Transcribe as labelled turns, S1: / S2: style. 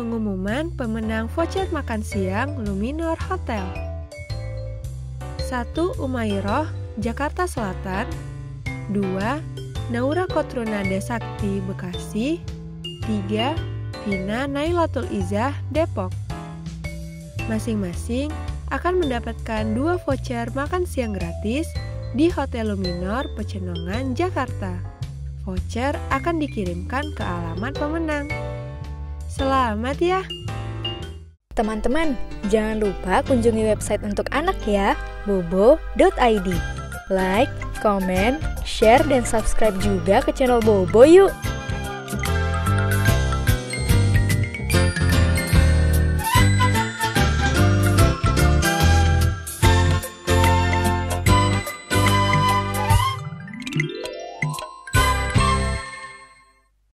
S1: pengumuman pemenang voucher makan siang Luminor Hotel. 1. Umairoh, Jakarta Selatan 2. Naura Kotrunada Sakti, Bekasi 3. Vina Nailatul Izah, Depok Masing-masing akan mendapatkan dua voucher makan siang gratis di Hotel Luminor Pecenongan, Jakarta. Voucher akan dikirimkan ke alamat pemenang. Selamat ya!
S2: Teman-teman, jangan lupa kunjungi website untuk anak ya, bobo.id. Like, comment, share, dan subscribe juga ke channel Bobo yuk!